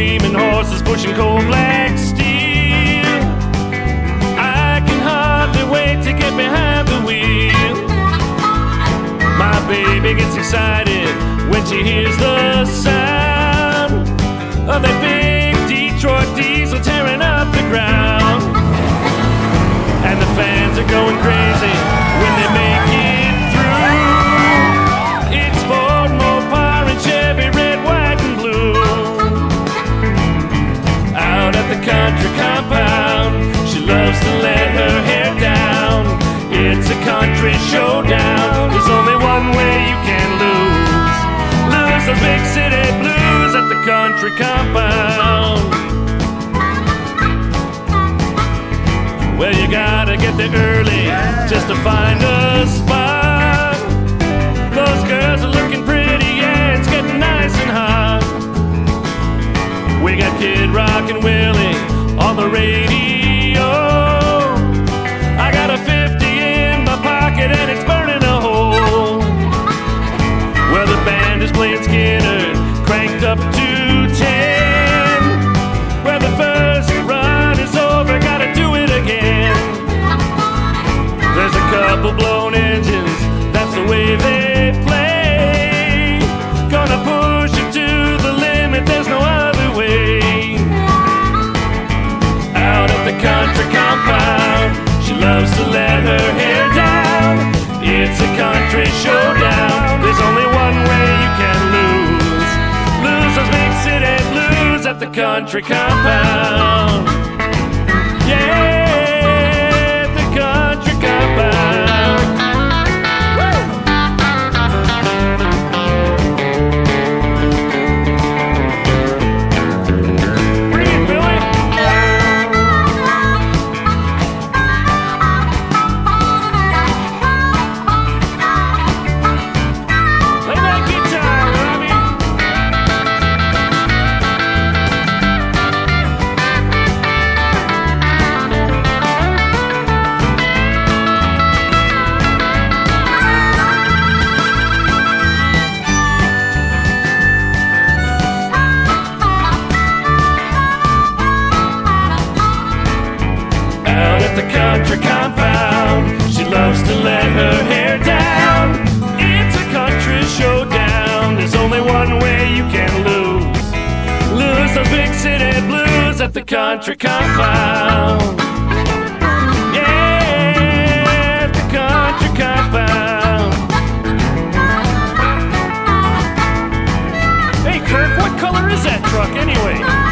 screaming horses pushing coal black steel. I can hardly wait to get behind the wheel. My baby gets excited when she hears the sound of that big Detroit diesel tearing up the ground. And the fans are going crazy big city blues at the country compound. Well, you gotta get there early just to find a spot. Those girls are looking pretty, yeah, it's getting nice and hot. We got Kid Rock and Willie on the radio. The country compound. Yeah, the country compound, she loves to let her hair down. It's a country showdown. There's only one way you can lose. Lose those big city blues at the country compound. Yeah, at the country compound. Hey, Kirk, what color is that truck anyway?